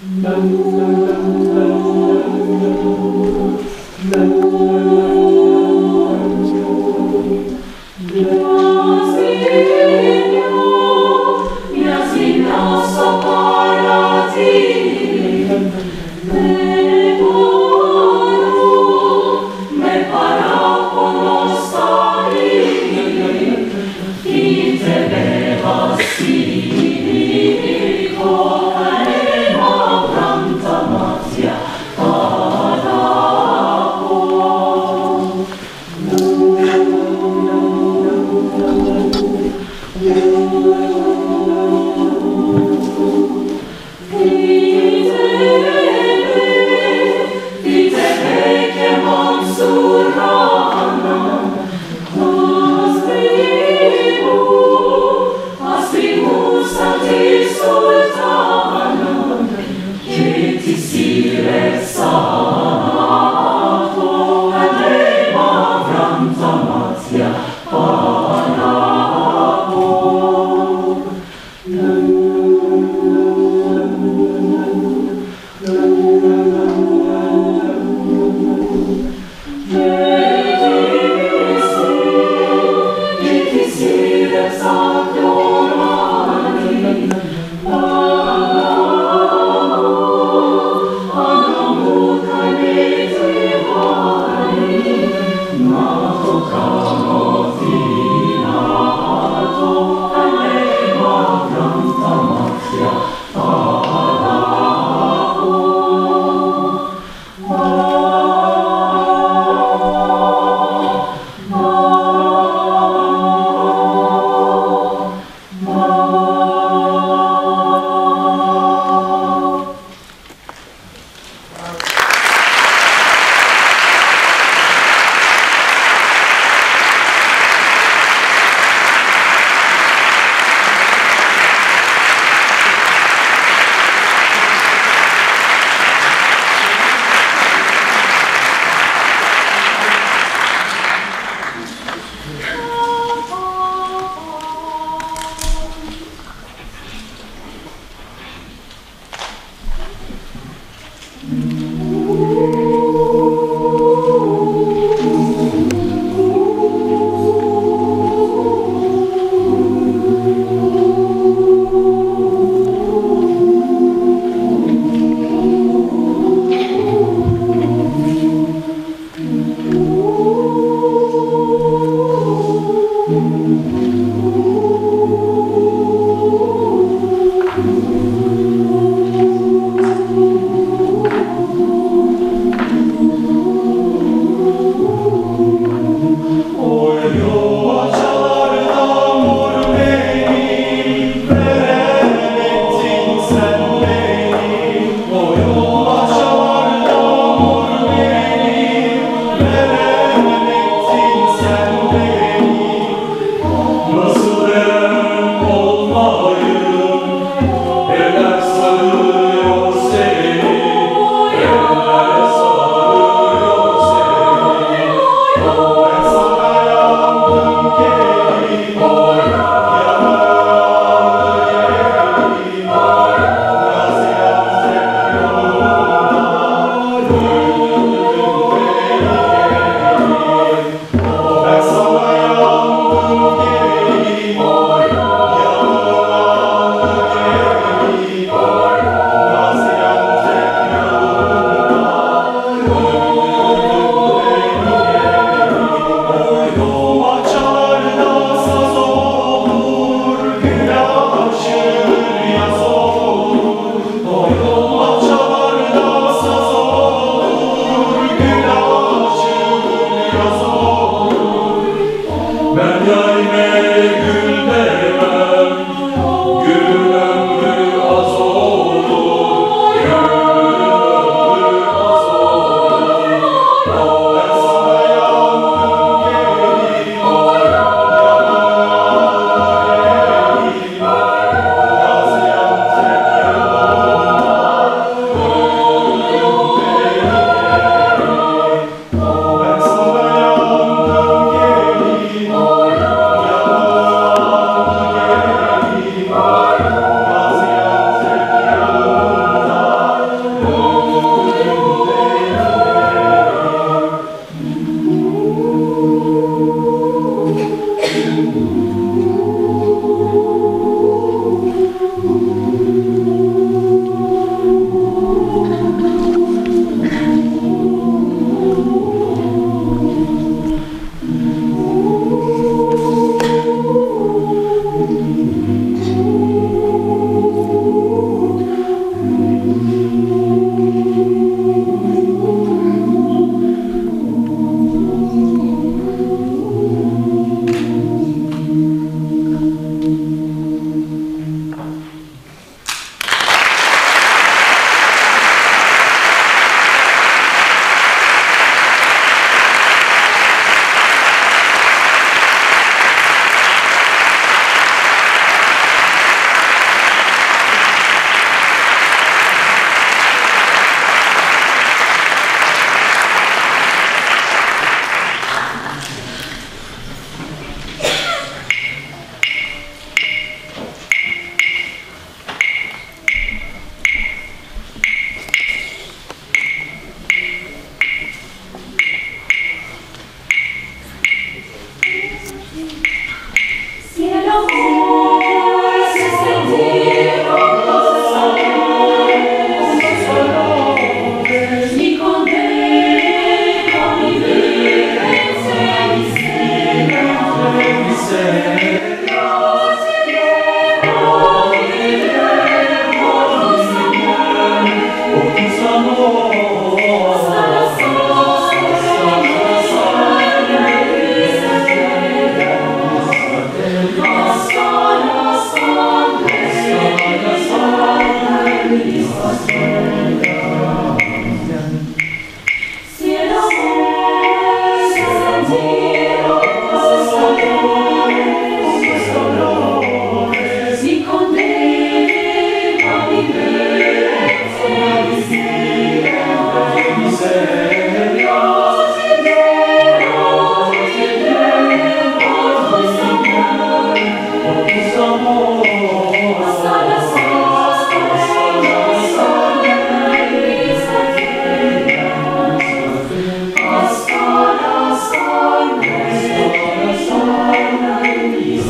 Oh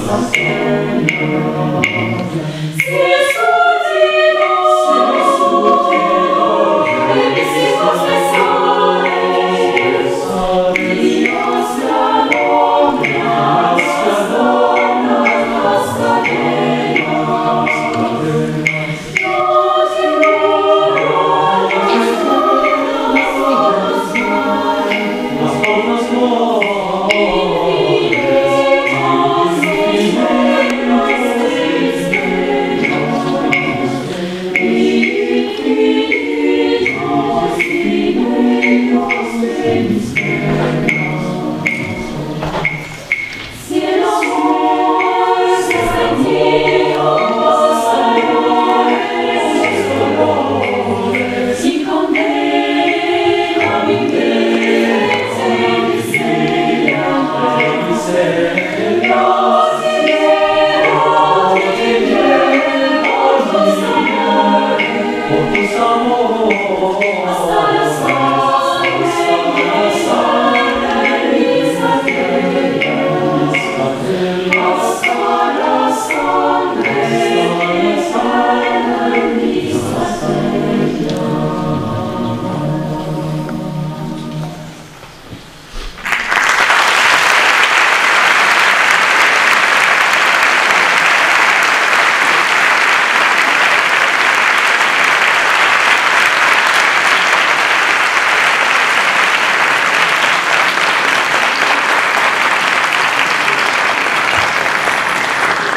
¿no?